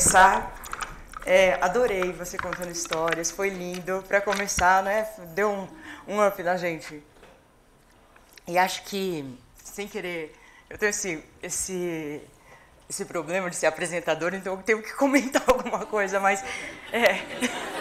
começar, é, adorei você contando histórias, foi lindo. Para começar, né, deu um, um up na gente. E acho que, sem querer, eu tenho esse, esse, esse problema de ser apresentador, então eu tenho que comentar alguma coisa, mas. É.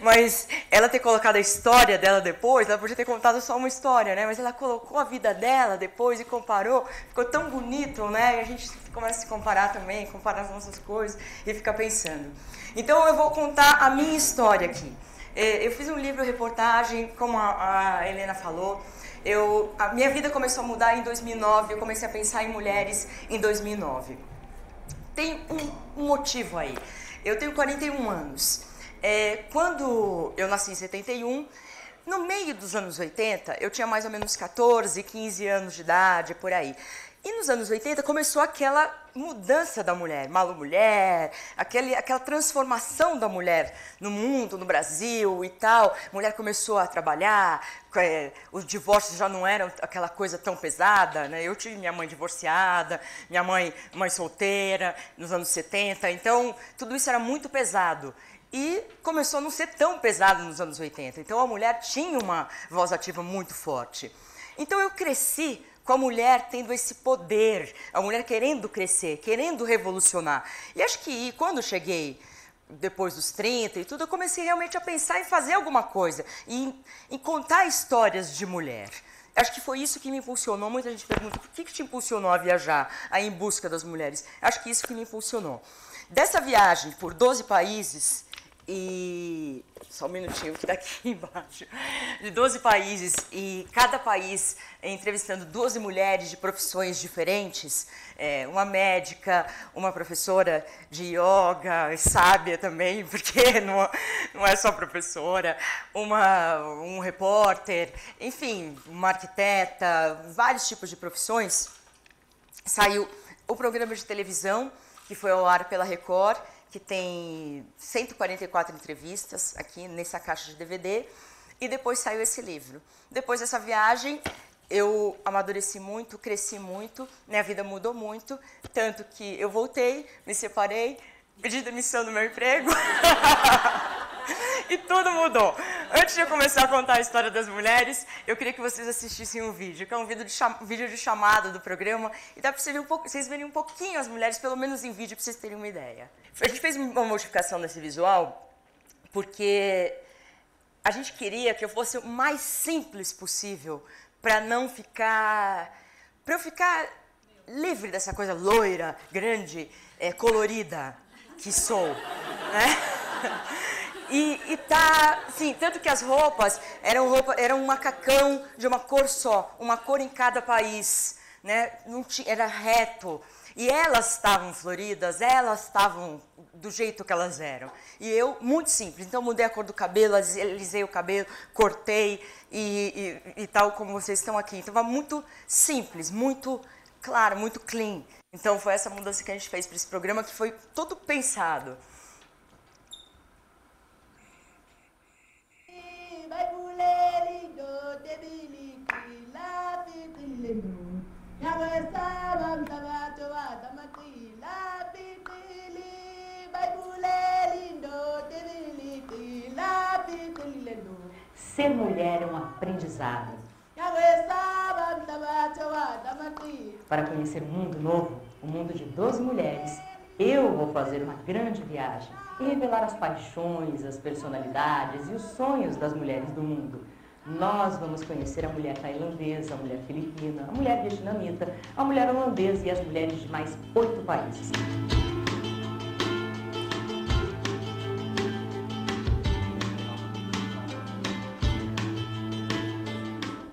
Mas ela ter colocado a história dela depois, ela podia ter contado só uma história, né? Mas ela colocou a vida dela depois e comparou. Ficou tão bonito, né? E a gente começa a se comparar também, comparar as nossas coisas e fica pensando. Então eu vou contar a minha história aqui. É, eu fiz um livro reportagem, como a, Helena falou. Eu, a minha vida começou a mudar em 2009. Eu comecei a pensar em mulheres em 2009. Tem um, um motivo aí. Eu tenho 41 anos. É, quando eu nasci em 71, no meio dos anos 80, eu tinha mais ou menos 14, 15 anos de idade, por aí. E nos anos 80 começou aquela mudança da mulher, Malu Mulher, aquele, aquela transformação da mulher no mundo, no Brasil e tal. A mulher começou a trabalhar, é, os divórcios já não eram aquela coisa tão pesada. Né? Eu tive minha mãe divorciada, minha mãe mãe solteira nos anos 70, então tudo isso era muito pesado. E começou a não ser tão pesado nos anos 80. Então a mulher tinha uma voz ativa muito forte. Então eu cresci com a mulher tendo esse poder, a mulher querendo crescer, querendo revolucionar. E acho que quando cheguei depois dos 30 e tudo, eu comecei realmente a pensar em fazer alguma coisa, em, em contar histórias de mulher. Acho que foi isso que me impulsionou. Muita gente pergunta por que, que te impulsionou a viajar, a em busca das mulheres. Acho que isso que me impulsionou. Dessa viagem por 12 países, e só um minutinho que está aqui embaixo, de 12 países e cada país entrevistando 12 mulheres de profissões diferentes, é, uma médica, uma professora de yoga, sábia também, porque não, não é só professora, uma, um repórter, enfim, uma arquiteta, vários tipos de profissões, saiu o programa de televisão que foi ao ar pela Record, que tem 144 entrevistas aqui nessa caixa de DVD, e depois saiu esse livro. Depois dessa viagem, eu amadureci muito, cresci muito, minha vida mudou muito, tanto que eu voltei, me separei, pedi demissão do meu emprego. e tudo mudou. Antes de eu começar a contar a história das mulheres, eu queria que vocês assistissem um vídeo, que é um vídeo de, vídeo de chamada do programa, e dá para vocês, um vocês verem um pouquinho as mulheres, pelo menos em vídeo, para vocês terem uma ideia. A gente fez uma modificação nesse visual, porque a gente queria que eu fosse o mais simples possível, para não ficar. para eu ficar livre dessa coisa loira, grande, é, colorida que sou. Né? E, e tá, sim, tanto que as roupas eram roupa, um macacão de uma cor só, uma cor em cada país, né? Não tinha, era reto. E elas estavam floridas, elas estavam do jeito que elas eram. E eu, muito simples. Então, mudei a cor do cabelo, alisei o cabelo, cortei e, e, e tal como vocês estão aqui. Então, muito simples, muito claro, muito clean. Então, foi essa mudança que a gente fez para esse programa, que foi todo pensado. Ser mulher é um aprendizado. Para conhecer um mundo novo, o um mundo de 12 mulheres, eu vou fazer uma grande viagem e revelar as paixões, as personalidades e os sonhos das mulheres do mundo. Nós vamos conhecer a mulher tailandesa, a mulher filipina, a mulher vietnamita, a mulher holandesa e as mulheres de mais oito países.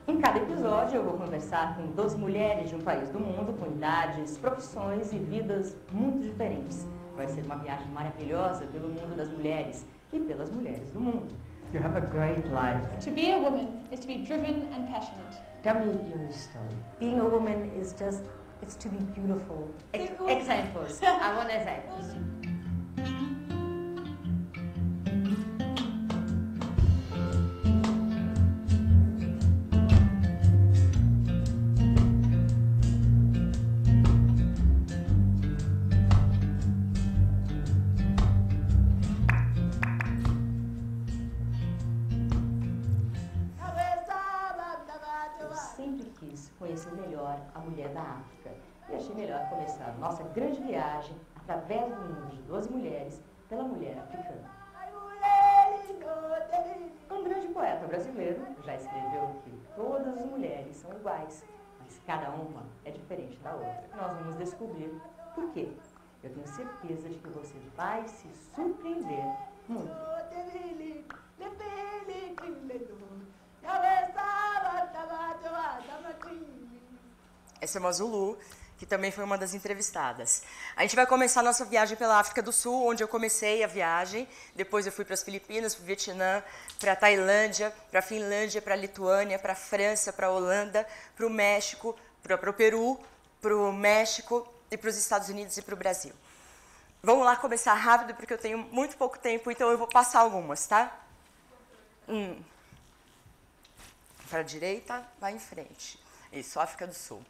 Em cada episódio eu vou conversar com 12 mulheres de um país do mundo com idades, profissões e vidas muito diferentes. Vai ser uma viagem maravilhosa pelo mundo das mulheres e pelas mulheres do mundo. You have a great life. To be a woman is to be driven and passionate. Tell me your story. Being a woman is just, it's to be beautiful. Ex examples. I want examples. conhecer melhor a mulher da África. E achei melhor começar nossa grande viagem através do mundo de 12 mulheres pela mulher africana. Um grande poeta brasileiro já escreveu que todas as mulheres são iguais, mas cada uma é diferente da outra. Nós vamos descobrir por quê. Eu tenho certeza de que você vai se surpreender muito. Essa é uma Zulu, que também foi uma das entrevistadas. A gente vai começar a nossa viagem pela África do Sul, onde eu comecei a viagem. Depois eu fui para as Filipinas, para o Vietnã, para a Tailândia, para a Finlândia, para a Lituânia, para a França, para a Holanda, para o México, para o Peru, para o México e para os Estados Unidos e para o Brasil. Vamos lá começar rápido, porque eu tenho muito pouco tempo, então eu vou passar algumas, tá? Hum. Para a direita, vai em frente. Isso, África do Sul.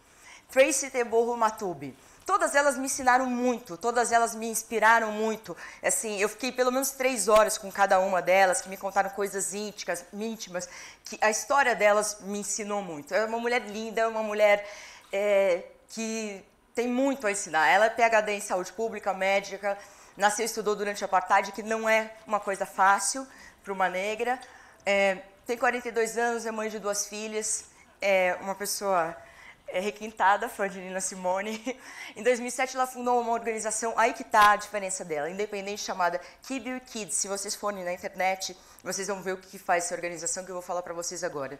Tracy Teborro Matube. Todas elas me ensinaram muito, todas elas me inspiraram muito. Assim, eu fiquei pelo menos três horas com cada uma delas, que me contaram coisas íntimas, íntimas que a história delas me ensinou muito. É uma mulher linda, é uma mulher é, que tem muito a ensinar. Ela é PhD em saúde pública, médica, nasceu e estudou durante a apartheid, que não é uma coisa fácil para uma negra. É, tem 42 anos, é mãe de duas filhas, é uma pessoa requintada, fã de Nina Simone. Em 2007, ela fundou uma organização, aí que está a diferença dela, independente, chamada Keep Kids. Se vocês forem na internet, vocês vão ver o que faz essa organização, que eu vou falar para vocês agora.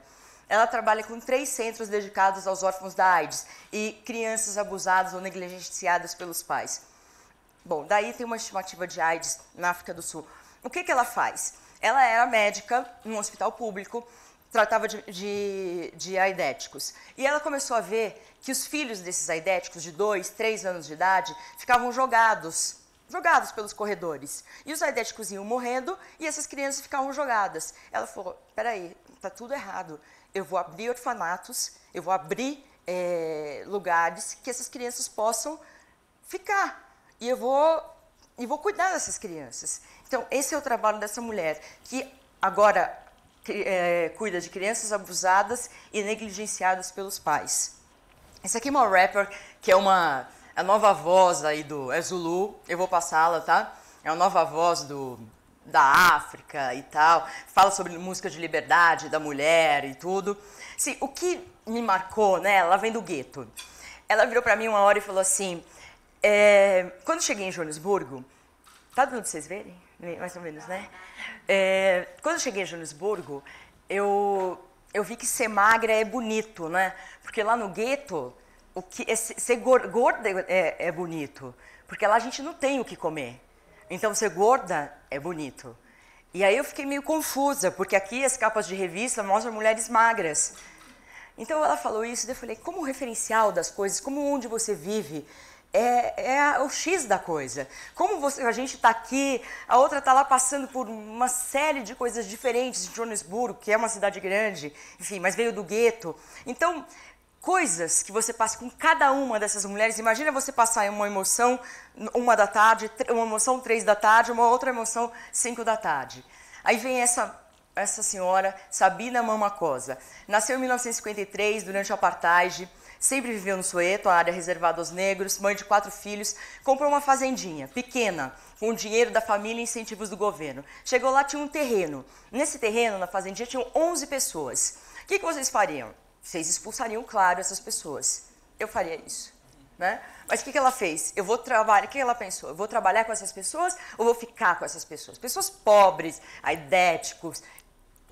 Ela trabalha com três centros dedicados aos órfãos da AIDS e crianças abusadas ou negligenciadas pelos pais. Bom, daí tem uma estimativa de AIDS na África do Sul. O que, que ela faz? Ela era médica em um hospital público, tratava de, de, de aidéticos. E ela começou a ver que os filhos desses aidéticos, de dois, três anos de idade, ficavam jogados jogados pelos corredores. E os aidéticos iam morrendo e essas crianças ficavam jogadas. Ela falou: peraí, tá tudo errado eu vou abrir orfanatos, eu vou abrir é, lugares que essas crianças possam ficar. E eu vou, e vou cuidar dessas crianças. Então, esse é o trabalho dessa mulher, que agora é, cuida de crianças abusadas e negligenciadas pelos pais. Essa aqui é uma rapper, que é uma a nova voz aí do é Zulu, eu vou passá-la, tá? É a nova voz do da África e tal, fala sobre música de liberdade da mulher e tudo. Sim, o que me marcou, né? Ela vem do gueto. Ela virou para mim uma hora e falou assim: é, quando cheguei em Joanesburgo, tá dando pra vocês verem? Mais ou menos, né? É, quando eu cheguei em Joanesburgo, eu, eu vi que ser magra é bonito, né? Porque lá no gueto, o que é, ser gorda é, é bonito. Porque lá a gente não tem o que comer. Então, ser gorda é bonito. E aí eu fiquei meio confusa, porque aqui as capas de revista mostram mulheres magras. Então ela falou isso, e eu falei, como referencial das coisas, como onde você vive, é, é o X da coisa. Como você, a gente está aqui, a outra está lá passando por uma série de coisas diferentes de Joanesburgo, que é uma cidade grande, enfim, mas veio do gueto. Então, coisas que você passa com cada uma dessas mulheres. Imagina você passar uma emoção uma da tarde, uma emoção três da tarde, uma outra emoção cinco da tarde. Aí vem essa essa senhora, Sabina Mamacosa. Nasceu em 1953, durante o apartheid, sempre viveu no Soeto, a área reservada aos negros, mãe de quatro filhos, comprou uma fazendinha pequena, com o dinheiro da família e incentivos do governo. Chegou lá, tinha um terreno. Nesse terreno, na fazendinha, tinham 11 pessoas. O que, que vocês fariam? Vocês expulsariam, claro, essas pessoas. Eu faria isso. Né? Mas o que, que ela fez? Eu vou trabalhar. O que ela pensou? Eu vou trabalhar com essas pessoas ou vou ficar com essas pessoas? Pessoas pobres, aidéticos,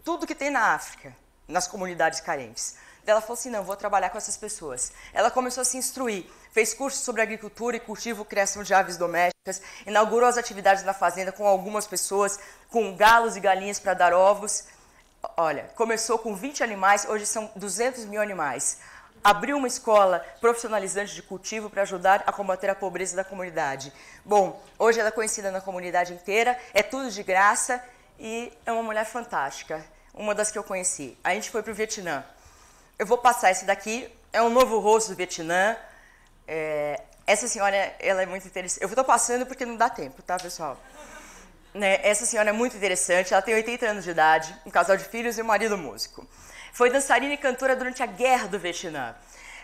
tudo que tem na África, nas comunidades carentes. Ela falou assim: não, vou trabalhar com essas pessoas. Ela começou a se instruir, fez cursos sobre agricultura e cultivo, criação de aves domésticas, inaugurou as atividades na fazenda com algumas pessoas, com galos e galinhas para dar ovos. Olha, começou com 20 animais, hoje são 200 mil animais. Abriu uma escola profissionalizante de cultivo para ajudar a combater a pobreza da comunidade. Bom, hoje ela é conhecida na comunidade inteira, é tudo de graça e é uma mulher fantástica, uma das que eu conheci. A gente foi para o Vietnã. Eu vou passar esse daqui, é um novo rosto do Vietnã. É, essa senhora, ela é muito interessante. Eu estou passando porque não dá tempo, tá, pessoal? Né, essa senhora é muito interessante, ela tem 80 anos de idade, um casal de filhos e um marido músico. Foi dançarina e cantora durante a Guerra do Vietnã.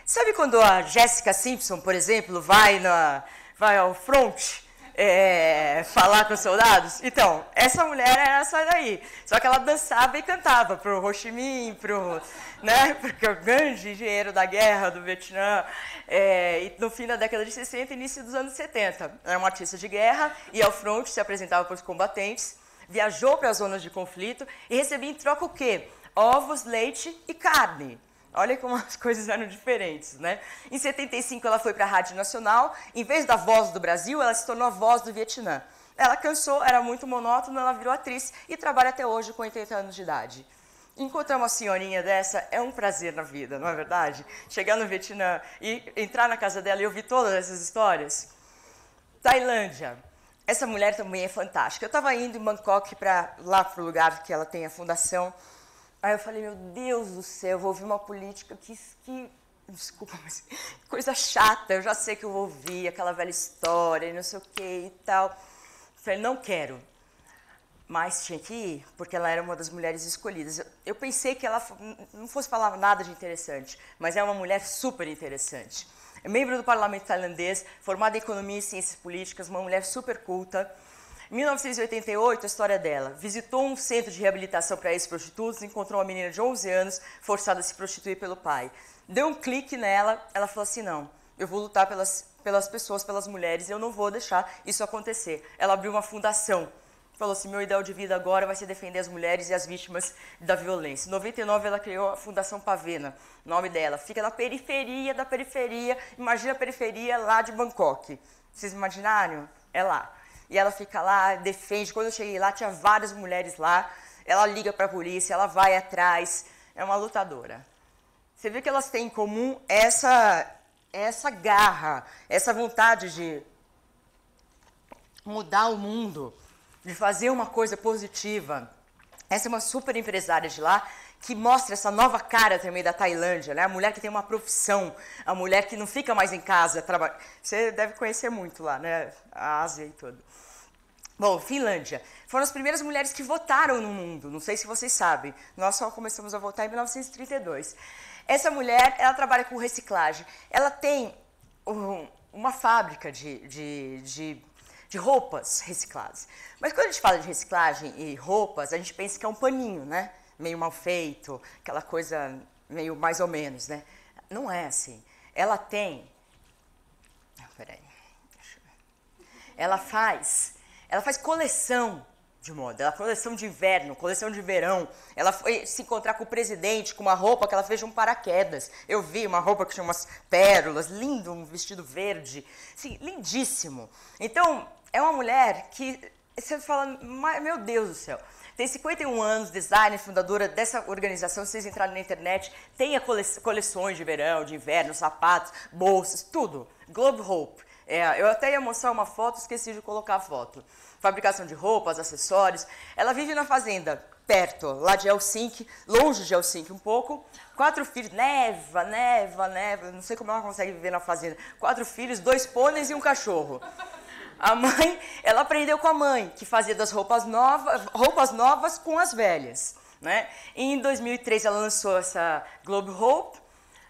Sabe quando a Jessica Simpson, por exemplo, vai, na, vai ao front é, falar com os soldados? Então, essa mulher era essa daí. Só que ela dançava e cantava pro Ho Chi Minh, pro, né, porque o grande engenheiro da guerra do Vietnã, é, e no fim da década de 60 início dos anos 70. Era uma artista de guerra, ia ao front, se apresentava para os combatentes, viajou para as zonas de conflito e recebia em troca o quê? Ovos, leite e carne. Olha como as coisas eram diferentes, né? Em 75 ela foi para a Rádio Nacional, em vez da voz do Brasil, ela se tornou a voz do Vietnã. Ela cansou, era muito monótona, ela virou atriz e trabalha até hoje com 80 anos de idade. Encontrar uma senhorinha dessa é um prazer na vida, não é verdade? Chegar no Vietnã e entrar na casa dela e ouvir todas essas histórias. Tailândia. Essa mulher também é fantástica. Eu estava indo em Bangkok para lá para o lugar que ela tem a fundação Aí eu falei, meu Deus do céu, eu vou ouvir uma política que, que desculpa, mas coisa chata, eu já sei que eu vou ouvir aquela velha história e não sei o que e tal. Falei, não quero. Mas tinha que ir, porque ela era uma das mulheres escolhidas. Eu, eu pensei que ela não fosse falar nada de interessante, mas é uma mulher super interessante. É membro do parlamento tailandês, formada em economia e ciências políticas, uma mulher super culta. Em 1988, a história dela. Visitou um centro de reabilitação para ex-prostitutos, encontrou uma menina de 11 anos forçada a se prostituir pelo pai. Deu um clique nela, ela falou assim: não, eu vou lutar pelas, pelas pessoas, pelas mulheres, eu não vou deixar isso acontecer. Ela abriu uma fundação. Falou assim: meu ideal de vida agora vai ser defender as mulheres e as vítimas da violência. Em 99, ela criou a Fundação Pavena, nome dela. Fica na periferia da periferia. Imagina a periferia lá de Bangkok. Vocês imaginaram? É lá. E ela fica lá, defende. Quando eu cheguei lá, tinha várias mulheres lá. Ela liga para a polícia, ela vai atrás. É uma lutadora. Você vê que elas têm em comum essa, essa garra, essa vontade de mudar o mundo, de fazer uma coisa positiva. Essa é uma super empresária de lá que mostra essa nova cara também da Tailândia, né? A mulher que tem uma profissão, a mulher que não fica mais em casa trabalhando. Você deve conhecer muito lá, né? A Ásia e tudo. Bom, Finlândia. Foram as primeiras mulheres que votaram no mundo. Não sei se vocês sabem. Nós só começamos a votar em 1932. Essa mulher, ela trabalha com reciclagem. Ela tem um, uma fábrica de, de, de, de roupas recicladas. Mas quando a gente fala de reciclagem e roupas, a gente pensa que é um paninho, né? Meio mal feito, aquela coisa meio mais ou menos, né? Não é assim. Ela tem. Ah, peraí. Ela faz ela faz coleção de moda, ela coleção de inverno, coleção de verão. Ela foi se encontrar com o presidente com uma roupa que ela fez de um paraquedas. Eu vi uma roupa que tinha umas pérolas, lindo, um vestido verde, sim, lindíssimo. Então, é uma mulher que você fala, meu Deus do céu. Tem 51 anos, designer, fundadora dessa organização. Vocês entrarem na internet, tem cole coleções de verão, de inverno, sapatos, bolsas, tudo. Globe Hope. É, eu até ia mostrar uma foto, esqueci de colocar a foto. Fabricação de roupas, acessórios. Ela vive na fazenda, perto, lá de Helsinki, longe de Helsinki um pouco. Quatro filhos, neva, neva, neva. Não sei como ela consegue viver na fazenda. Quatro filhos, dois pôneis e um cachorro. A mãe, ela aprendeu com a mãe, que fazia das roupas novas, roupas novas com as velhas. Né? E em 2003 ela lançou essa Globe Hope,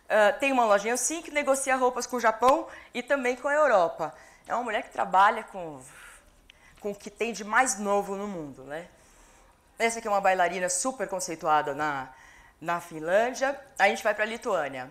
Uh, tem uma lojinha assim que negocia roupas com o Japão e também com a Europa. É uma mulher que trabalha com, com o que tem de mais novo no mundo. Né? Essa aqui é uma bailarina super conceituada na, na Finlândia. A gente vai para a Lituânia.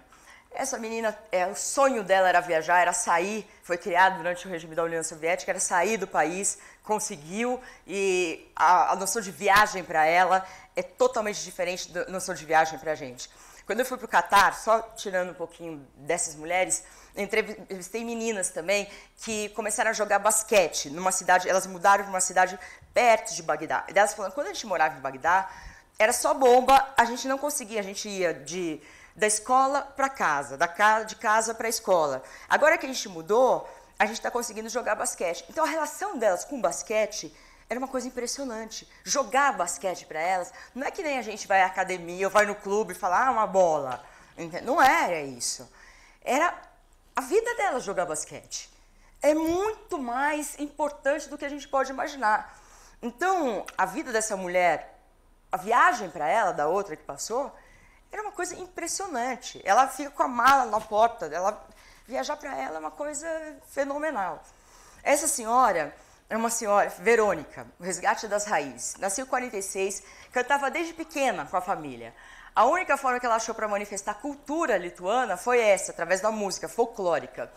Essa menina, é, o sonho dela era viajar, era sair, foi criada durante o regime da União Soviética, era sair do país, conseguiu, e a, a noção de viagem para ela é totalmente diferente da noção de viagem para a gente. Quando eu fui para o Catar, só tirando um pouquinho dessas mulheres, entrevistei meninas também que começaram a jogar basquete numa cidade, elas mudaram para uma cidade perto de Bagdá. E elas falaram, quando a gente morava em Bagdá, era só bomba, a gente não conseguia, a gente ia de da escola para casa, da casa de casa para a escola. Agora que a gente mudou, a gente está conseguindo jogar basquete. Então a relação delas com o basquete era uma coisa impressionante. Jogar basquete para elas não é que nem a gente vai à academia ou vai no clube e falar ah, uma bola. Não era isso. Era a vida delas jogar basquete. É muito mais importante do que a gente pode imaginar. Então, a vida dessa mulher, a viagem para ela, da outra que passou, era uma coisa impressionante. Ela fica com a mala na porta, ela viajar para ela é uma coisa fenomenal. Essa senhora é uma senhora, Verônica, o resgate das raízes. Nasceu em 46, cantava desde pequena com a família. A única forma que ela achou para manifestar a cultura lituana foi essa, através da música folclórica.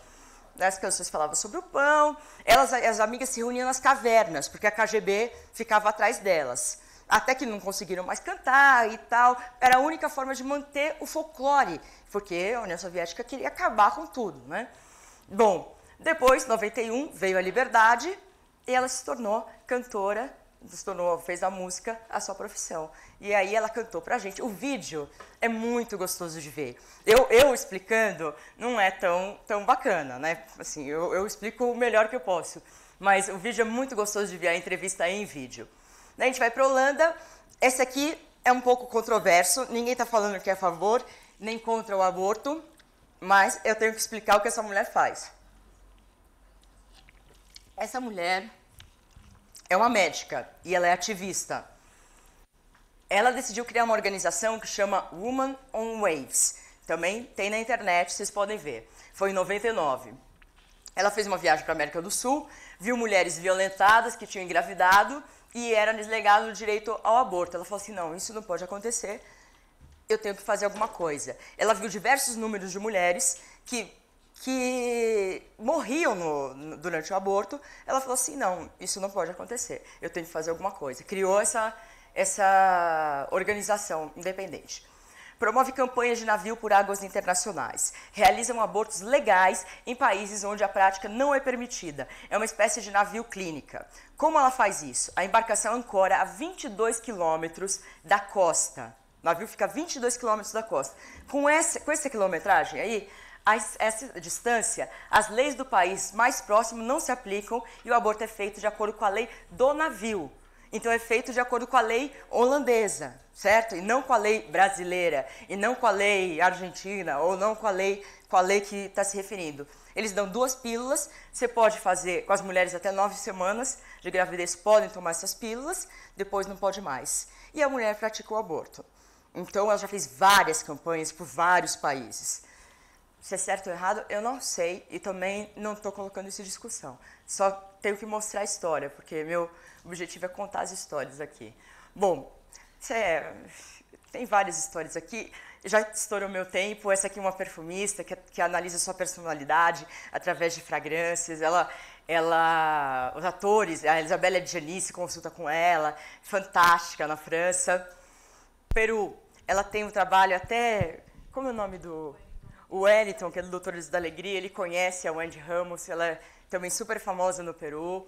As canções falavam sobre o pão, elas, as amigas se reuniam nas cavernas, porque a KGB ficava atrás delas até que não conseguiram mais cantar e tal. Era a única forma de manter o folclore, porque a União Soviética queria acabar com tudo, né? Bom, depois, 91, veio a liberdade e ela se tornou cantora, se tornou, fez da música a sua profissão. E aí ela cantou pra gente. O vídeo é muito gostoso de ver. Eu, eu explicando não é tão, tão bacana, né? Assim, eu, eu explico o melhor que eu posso. Mas o vídeo é muito gostoso de ver, a entrevista em vídeo. Daí a gente vai para a Holanda. Esse aqui é um pouco controverso, ninguém está falando que é a favor nem contra o aborto, mas eu tenho que explicar o que essa mulher faz. Essa mulher é uma médica e ela é ativista. Ela decidiu criar uma organização que chama Woman on Waves. Também tem na internet, vocês podem ver. Foi em 99. Ela fez uma viagem para a América do Sul, viu mulheres violentadas que tinham engravidado e era deslegado o direito ao aborto. Ela falou assim: não, isso não pode acontecer, eu tenho que fazer alguma coisa. Ela viu diversos números de mulheres que, que morriam no, durante o aborto. Ela falou assim: não, isso não pode acontecer, eu tenho que fazer alguma coisa. Criou essa, essa organização independente promove campanhas de navio por águas internacionais, realizam abortos legais em países onde a prática não é permitida. É uma espécie de navio clínica. Como ela faz isso? A embarcação ancora a 22 quilômetros da costa. O navio fica a 22 quilômetros da costa. Com essa, com essa quilometragem aí, a essa distância, as leis do país mais próximo não se aplicam e o aborto é feito de acordo com a lei do navio. Então é feito de acordo com a lei holandesa, certo? E não com a lei brasileira, e não com a lei argentina, ou não com a lei, com a lei que está se referindo. Eles dão duas pílulas, você pode fazer com as mulheres até nove semanas de gravidez, podem tomar essas pílulas, depois não pode mais. E a mulher pratica o aborto. Então ela já fez várias campanhas por vários países. Se é certo ou errado, eu não sei e também não estou colocando isso em discussão. Só tenho que mostrar a história, porque meu objetivo é contar as histórias aqui. Bom, é, tem várias histórias aqui. Já estourou meu tempo. Essa aqui é uma perfumista que, que analisa sua personalidade através de fragrâncias. Ela, ela, os atores, a Isabela Gianni consulta com ela, fantástica na França. Peru, ela tem um trabalho até, como é o nome do o Wellington, que é do Doutores da Alegria, ele conhece a Wendy Ramos, ela é também super famosa no Peru.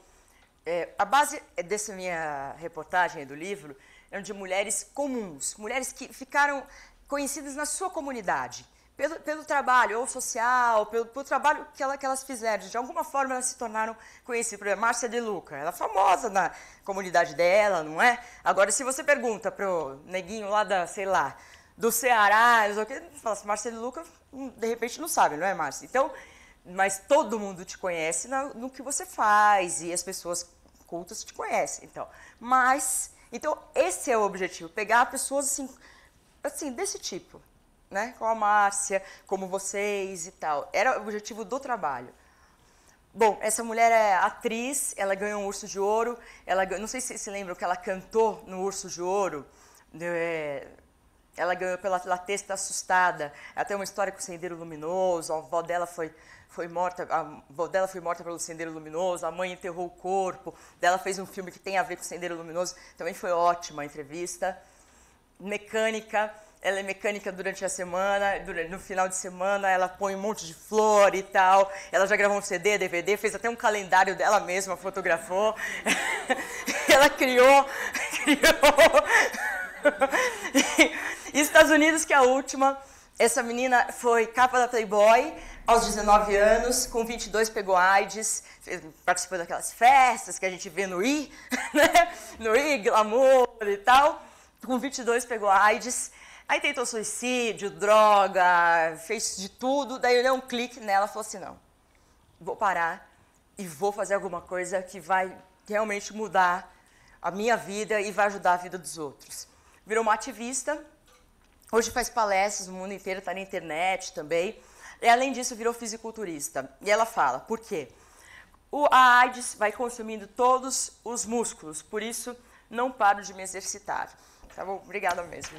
É, a base dessa minha reportagem do livro é de mulheres comuns, mulheres que ficaram conhecidas na sua comunidade, pelo, pelo trabalho, ou social, pelo, pelo trabalho que, ela, que, elas fizeram. De alguma forma elas se tornaram conhecidas. Por exemplo, Márcia de Luca, ela é famosa na comunidade dela, não é? Agora, se você pergunta para o neguinho lá da, sei lá, do Ceará, fala assim, Márcia de Luca, de repente não sabe, não é, Márcia? Então, mas todo mundo te conhece no, que você faz e as pessoas cultas te conhecem. Então, mas, então esse é o objetivo, pegar pessoas assim, assim desse tipo, né? Como a Márcia, como vocês e tal. Era o objetivo do trabalho. Bom, essa mulher é atriz, ela ganhou um Urso de Ouro. Ela, não sei se se lembram que ela cantou no Urso de Ouro. É, ela ganhou pela La Testa Assustada. Ela tem uma história com o Sendeiro Luminoso. A avó dela foi foi morta, a avó dela foi morta pelo Sendeiro Luminoso, a mãe enterrou o corpo, dela fez um filme que tem a ver com o Sendeiro Luminoso, também foi ótima a entrevista. Mecânica, ela é mecânica durante a semana, no final de semana ela põe um monte de flor e tal. Ela já gravou um CD, DVD, fez até um calendário dela mesma, fotografou. ela criou, criou. Estados Unidos, que é a última, essa menina foi capa da Playboy aos 19 anos, com 22 pegou AIDS, participou daquelas festas que a gente vê no I, né? no I, glamour e tal. Com 22 pegou AIDS, aí tentou suicídio, droga, fez de tudo. Daí eu dei um clique nela e falou assim: não, vou parar e vou fazer alguma coisa que vai realmente mudar a minha vida e vai ajudar a vida dos outros. Virou uma ativista Hoje faz palestras no mundo inteiro, está na internet também. E, além disso, virou fisiculturista. E ela fala, por quê? O, a AIDS vai consumindo todos os músculos, por isso não paro de me exercitar. Tá bom? Obrigada mesmo.